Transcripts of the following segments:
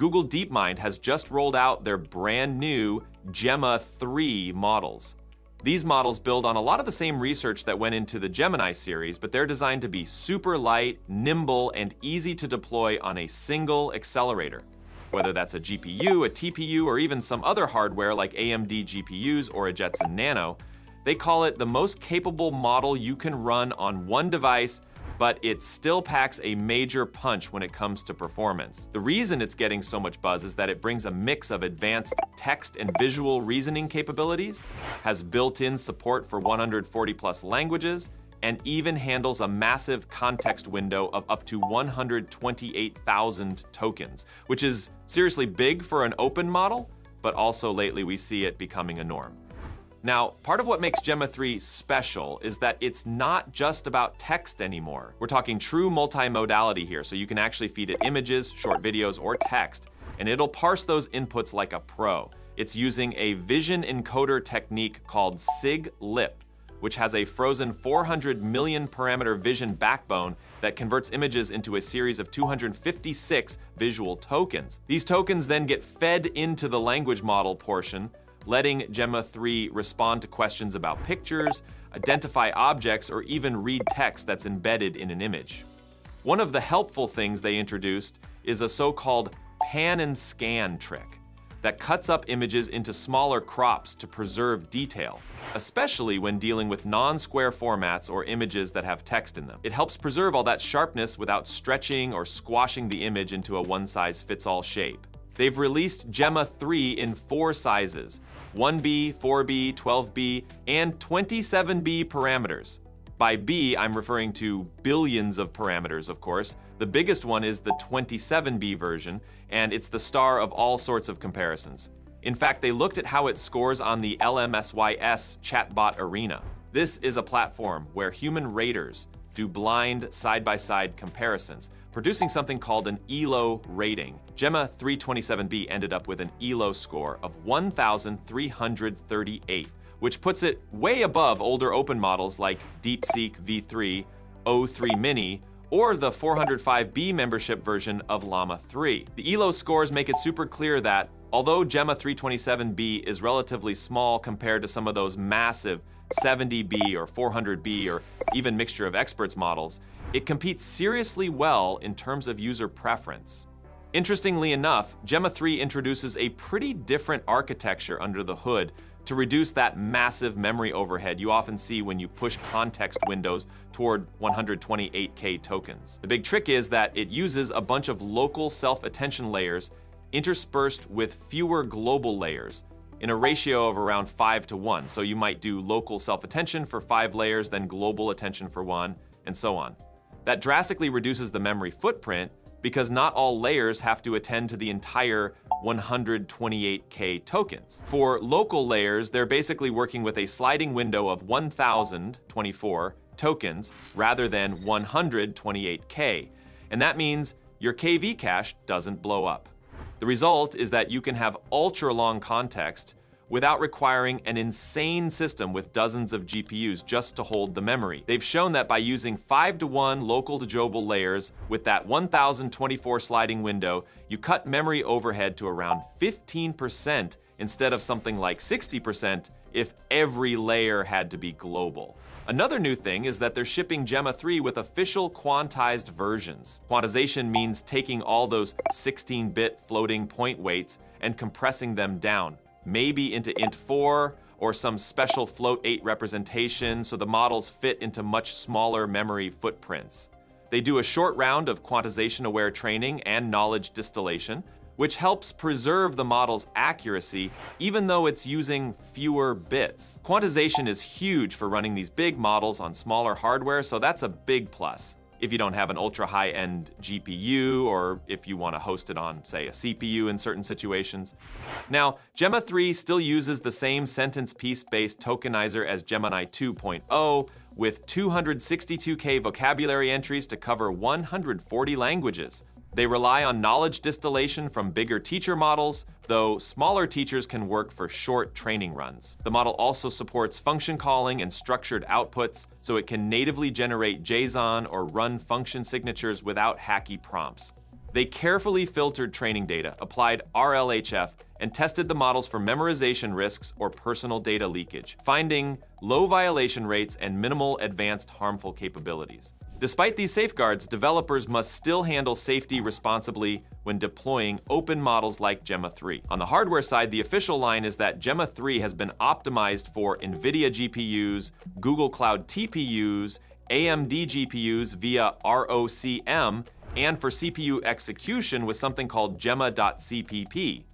Google DeepMind has just rolled out their brand new Gemma 3 models. These models build on a lot of the same research that went into the Gemini series, but they're designed to be super light, nimble, and easy to deploy on a single accelerator. Whether that's a GPU, a TPU, or even some other hardware like AMD GPUs or a Jetson Nano, they call it the most capable model you can run on one device but it still packs a major punch when it comes to performance. The reason it's getting so much buzz is that it brings a mix of advanced text and visual reasoning capabilities, has built-in support for 140 plus languages, and even handles a massive context window of up to 128,000 tokens, which is seriously big for an open model, but also lately we see it becoming a norm. Now, part of what makes Gemma 3 special is that it's not just about text anymore. We're talking true multimodality here, so you can actually feed it images, short videos, or text, and it'll parse those inputs like a pro. It's using a vision encoder technique called SigLIP, which has a frozen 400 million parameter vision backbone that converts images into a series of 256 visual tokens. These tokens then get fed into the language model portion, letting Gemma 3 respond to questions about pictures, identify objects, or even read text that's embedded in an image. One of the helpful things they introduced is a so-called pan and scan trick that cuts up images into smaller crops to preserve detail, especially when dealing with non-square formats or images that have text in them. It helps preserve all that sharpness without stretching or squashing the image into a one-size-fits-all shape. They've released Gemma 3 in four sizes, 1B, 4B, 12B, and 27B parameters. By B, I'm referring to billions of parameters, of course. The biggest one is the 27B version, and it's the star of all sorts of comparisons. In fact, they looked at how it scores on the LMSYS chatbot arena. This is a platform where human raters do blind side-by-side -side comparisons, producing something called an ELO rating. Gemma 3 27B ended up with an ELO score of 1,338, which puts it way above older open models like DeepSeek V3, O3 Mini, or the 405B membership version of Llama 3. The ELO scores make it super clear that, although Gemma 3 27B is relatively small compared to some of those massive 70B or 400B or even mixture of experts models, it competes seriously well in terms of user preference. Interestingly enough, Gemma 3 introduces a pretty different architecture under the hood to reduce that massive memory overhead you often see when you push context windows toward 128K tokens. The big trick is that it uses a bunch of local self-attention layers interspersed with fewer global layers, in a ratio of around 5 to 1. So you might do local self-attention for 5 layers, then global attention for 1, and so on. That drastically reduces the memory footprint because not all layers have to attend to the entire 128K tokens. For local layers, they're basically working with a sliding window of 1024 tokens rather than 128K. And that means your KV cache doesn't blow up. The result is that you can have ultra long context without requiring an insane system with dozens of GPUs just to hold the memory. They've shown that by using 5 to 1 local to global layers with that 1024 sliding window, you cut memory overhead to around 15% instead of something like 60% if every layer had to be global. Another new thing is that they're shipping Gemma 3 with official quantized versions. Quantization means taking all those 16-bit floating point weights and compressing them down, maybe into int4 or some special float 8 representation so the models fit into much smaller memory footprints. They do a short round of quantization-aware training and knowledge distillation, which helps preserve the model's accuracy even though it's using fewer bits. Quantization is huge for running these big models on smaller hardware, so that's a big plus if you don't have an ultra high-end GPU or if you want to host it on, say, a CPU in certain situations. Now, Gemma 3 still uses the same sentence piece-based tokenizer as Gemini 2.0 with 262K vocabulary entries to cover 140 languages. They rely on knowledge distillation from bigger teacher models, though smaller teachers can work for short training runs. The model also supports function calling and structured outputs, so it can natively generate JSON or run function signatures without hacky prompts. They carefully filtered training data, applied RLHF, and tested the models for memorization risks or personal data leakage, finding low violation rates and minimal advanced harmful capabilities. Despite these safeguards, developers must still handle safety responsibly when deploying open models like Gemma 3. On the hardware side, the official line is that Gemma 3 has been optimized for NVIDIA GPUs, Google Cloud TPUs, AMD GPUs via ROCm, and for CPU execution with something called Gemma.cpp.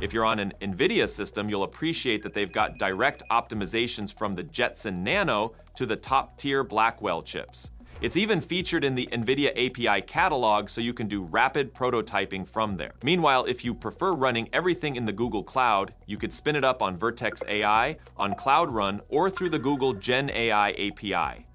If you're on an NVIDIA system, you'll appreciate that they've got direct optimizations from the Jetson Nano to the top tier Blackwell chips. It's even featured in the NVIDIA API catalog so you can do rapid prototyping from there. Meanwhile, if you prefer running everything in the Google Cloud, you could spin it up on Vertex AI, on Cloud Run, or through the Google Gen AI API.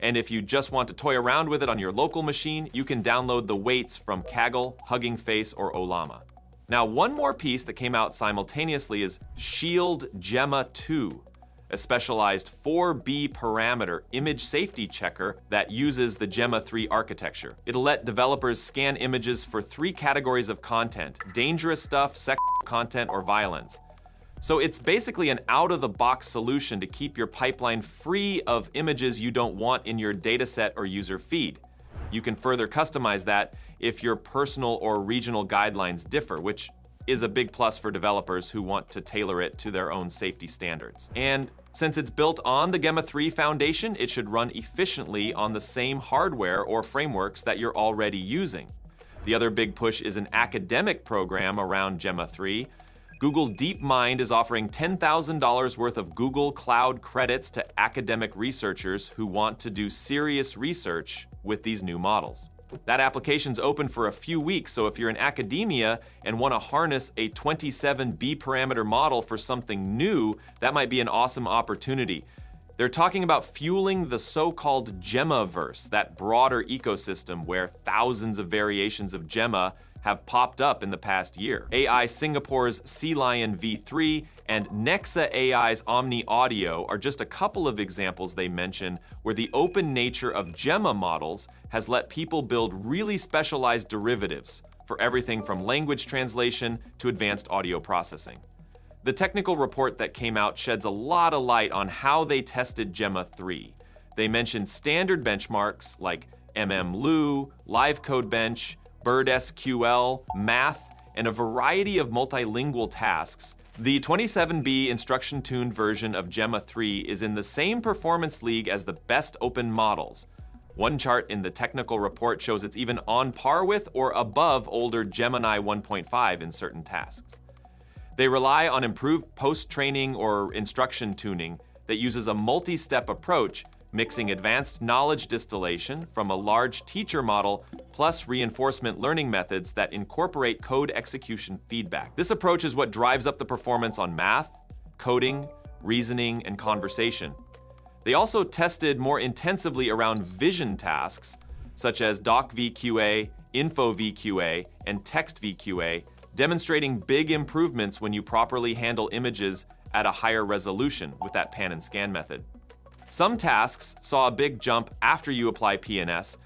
And if you just want to toy around with it on your local machine, you can download the weights from Kaggle, Hugging Face, or Ollama. Now, one more piece that came out simultaneously is Shield Gemma 2 a specialized 4B parameter image safety checker that uses the Gemma 3 architecture. It'll let developers scan images for three categories of content, dangerous stuff, sexual content, or violence. So it's basically an out-of-the-box solution to keep your pipeline free of images you don't want in your dataset or user feed. You can further customize that if your personal or regional guidelines differ, which is a big plus for developers who want to tailor it to their own safety standards. And since it's built on the Gemma 3 foundation, it should run efficiently on the same hardware or frameworks that you're already using. The other big push is an academic program around Gemma 3. Google DeepMind is offering $10,000 worth of Google Cloud credits to academic researchers who want to do serious research with these new models. That application's open for a few weeks, so if you're in academia and want to harness a 27 B parameter model for something new, that might be an awesome opportunity. They're talking about fueling the so-called Gemmaverse, that broader ecosystem where thousands of variations of Gemma have popped up in the past year. AI Singapore's SEA-LION V3 and Nexa AI's Omni Audio are just a couple of examples they mention where the open nature of Gemma models has let people build really specialized derivatives for everything from language translation to advanced audio processing. The technical report that came out sheds a lot of light on how they tested Gemma 3. They mentioned standard benchmarks like MMLU, Live Code Bench, BirdSQL, math, and a variety of multilingual tasks, the 27B instruction-tuned version of Gemma 3 is in the same performance league as the best open models. One chart in the technical report shows it's even on par with or above older Gemini 1.5 in certain tasks. They rely on improved post-training or instruction tuning that uses a multi-step approach mixing advanced knowledge distillation from a large teacher model plus reinforcement learning methods that incorporate code execution feedback. This approach is what drives up the performance on math, coding, reasoning, and conversation. They also tested more intensively around vision tasks, such as Doc VQA, Info VQA, and Text VQA, demonstrating big improvements when you properly handle images at a higher resolution with that pan and scan method. Some tasks saw a big jump after you apply PNS,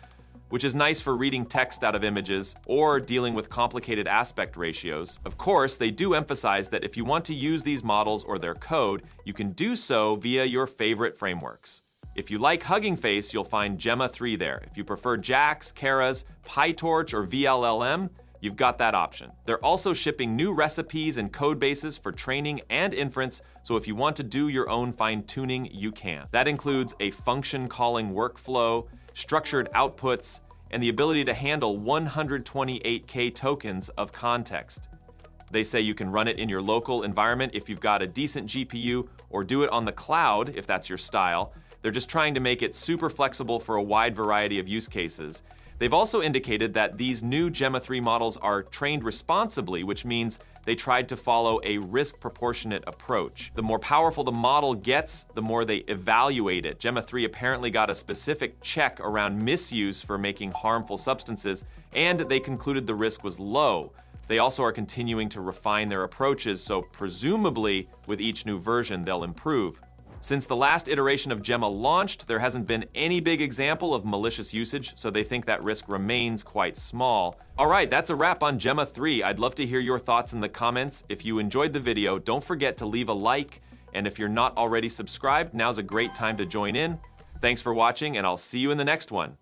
which is nice for reading text out of images or dealing with complicated aspect ratios. Of course, they do emphasize that if you want to use these models or their code, you can do so via your favorite frameworks. If you like Hugging Face, you'll find Gemma 3 there. If you prefer JAX, Keras, PyTorch, or VLLM, you've got that option. They're also shipping new recipes and code bases for training and inference, so if you want to do your own fine tuning, you can. That includes a function calling workflow, structured outputs, and the ability to handle 128K tokens of context. They say you can run it in your local environment if you've got a decent GPU, or do it on the cloud if that's your style. They're just trying to make it super flexible for a wide variety of use cases. They've also indicated that these new Gemma 3 models are trained responsibly, which means they tried to follow a risk proportionate approach. The more powerful the model gets, the more they evaluate it. Gemma 3 apparently got a specific check around misuse for making harmful substances, and they concluded the risk was low. They also are continuing to refine their approaches, so presumably with each new version they'll improve. Since the last iteration of Gemma launched, there hasn't been any big example of malicious usage, so they think that risk remains quite small. All right, that's a wrap on Gemma 3. I'd love to hear your thoughts in the comments. If you enjoyed the video, don't forget to leave a like, and if you're not already subscribed, now's a great time to join in. Thanks for watching, and I'll see you in the next one.